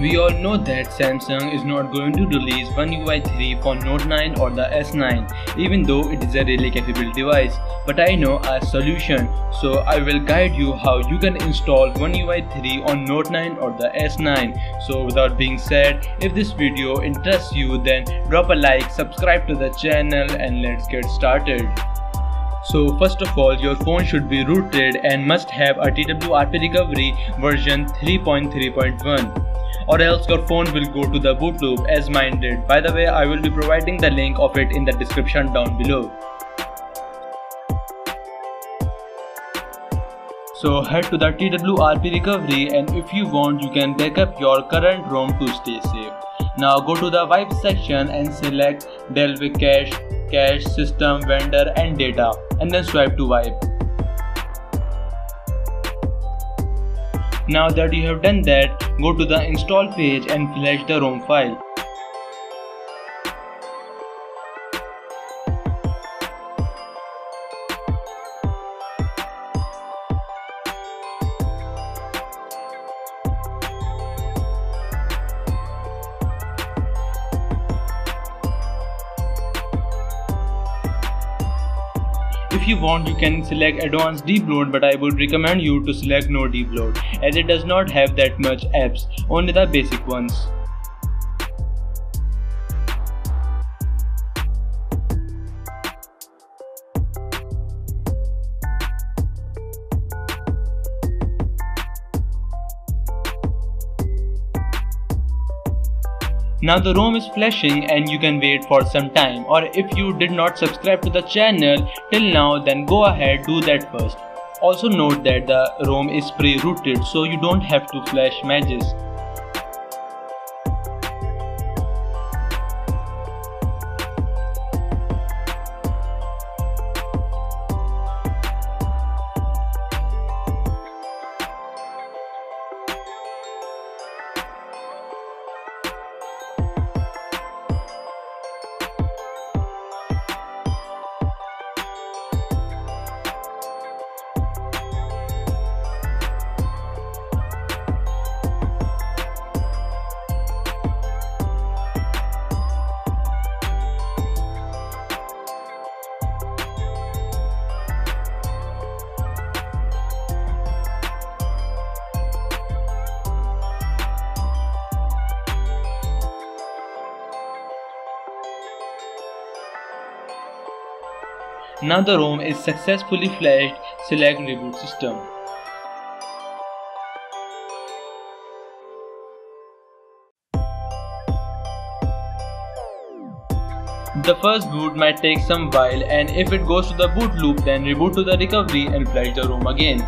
we all know that Samsung is not going to release One UI 3 for Note 9 or the S9 even though it is a really capable device. But I know a solution so I will guide you how you can install One UI 3 on Note 9 or the S9. So without being said, if this video interests you then drop a like, subscribe to the channel and let's get started. So first of all your phone should be rooted and must have a TWRP recovery version 3.3.1 or else your phone will go to the boot loop as mine did. By the way I will be providing the link of it in the description down below. So head to the TWRP recovery and if you want you can backup your current ROM to stay safe. Now go to the wipe section and select with cache cache, system, vendor and data and then swipe to wipe. Now that you have done that, go to the install page and flash the ROM file. If you want you can select advanced debloat but I would recommend you to select no debloat as it does not have that much apps, only the basic ones. Now the ROM is flashing and you can wait for some time or if you did not subscribe to the channel till now then go ahead do that first. Also note that the ROM is pre-rooted so you don't have to flash Magisk. Now the ROM is successfully flashed, select reboot system. The first boot might take some while and if it goes to the boot loop then reboot to the recovery and flash the ROM again.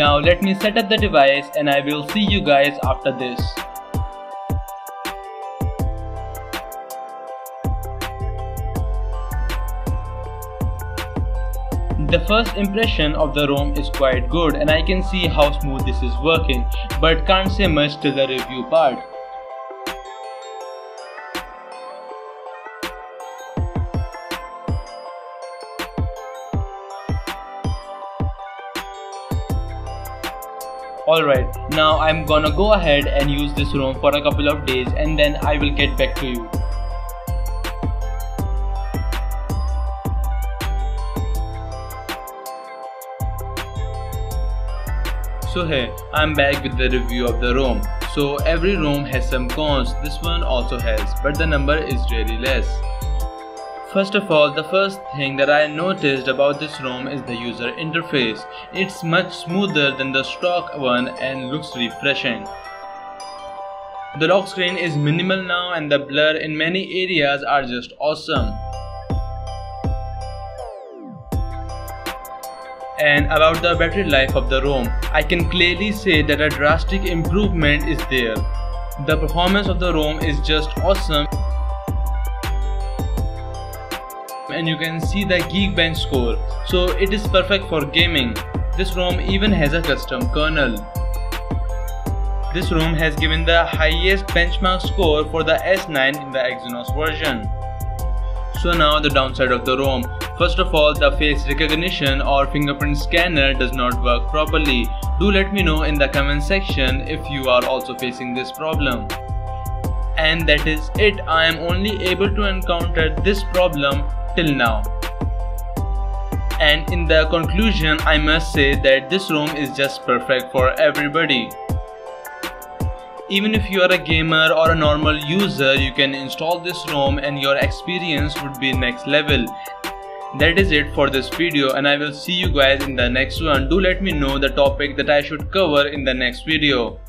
Now let me set up the device and I will see you guys after this. The first impression of the ROM is quite good and I can see how smooth this is working but can't say much till the review part. Alright, now I'm gonna go ahead and use this ROM for a couple of days and then I will get back to you. So hey, I'm back with the review of the ROM. So every ROM has some cons, this one also has, but the number is really less. First of all, the first thing that I noticed about this ROM is the user interface. It's much smoother than the stock one and looks refreshing. The lock screen is minimal now and the blur in many areas are just awesome. And about the battery life of the ROM, I can clearly say that a drastic improvement is there. The performance of the ROM is just awesome and you can see the Geekbench score. So it is perfect for gaming. This ROM even has a custom kernel. This ROM has given the highest benchmark score for the S9 in the Exynos version. So now the downside of the ROM. First of all, the face recognition or fingerprint scanner does not work properly. Do let me know in the comment section if you are also facing this problem. And that is it. I am only able to encounter this problem till now. And in the conclusion, I must say that this ROM is just perfect for everybody. Even if you are a gamer or a normal user, you can install this ROM and your experience would be next level. That is it for this video and I will see you guys in the next one. Do let me know the topic that I should cover in the next video.